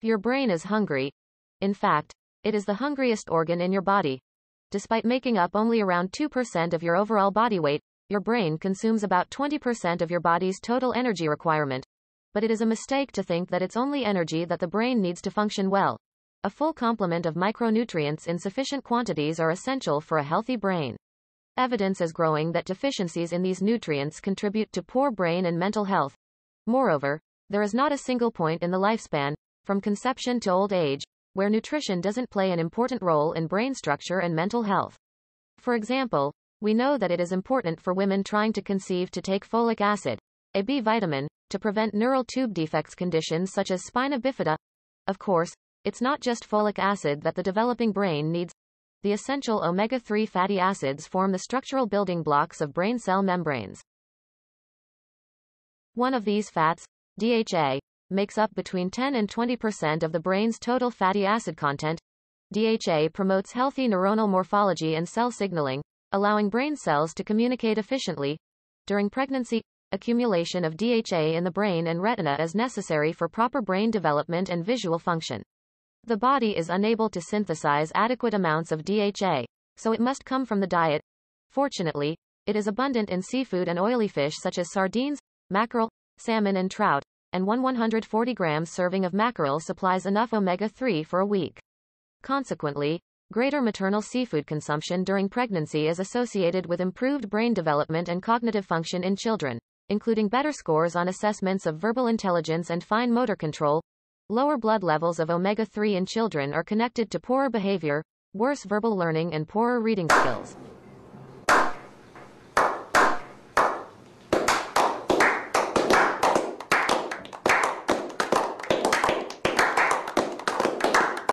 Your brain is hungry. In fact, it is the hungriest organ in your body. Despite making up only around 2% of your overall body weight, your brain consumes about 20% of your body's total energy requirement. But it is a mistake to think that it's only energy that the brain needs to function well. A full complement of micronutrients in sufficient quantities are essential for a healthy brain. Evidence is growing that deficiencies in these nutrients contribute to poor brain and mental health. Moreover, there is not a single point in the lifespan, from conception to old age, where nutrition doesn't play an important role in brain structure and mental health. For example, we know that it is important for women trying to conceive to take folic acid, a B vitamin, to prevent neural tube defects conditions such as spina bifida. Of course, it's not just folic acid that the developing brain needs. The essential omega-3 fatty acids form the structural building blocks of brain cell membranes. One of these fats, DHA, makes up between 10 and 20% of the brain's total fatty acid content. DHA promotes healthy neuronal morphology and cell signaling, allowing brain cells to communicate efficiently. During pregnancy, accumulation of DHA in the brain and retina is necessary for proper brain development and visual function. The body is unable to synthesize adequate amounts of DHA, so it must come from the diet. Fortunately, it is abundant in seafood and oily fish such as sardines, mackerel, salmon and trout, and one 140 grams serving of mackerel supplies enough omega-3 for a week. Consequently, greater maternal seafood consumption during pregnancy is associated with improved brain development and cognitive function in children, including better scores on assessments of verbal intelligence and fine motor control. Lower blood levels of omega-3 in children are connected to poorer behavior, worse verbal learning and poorer reading skills.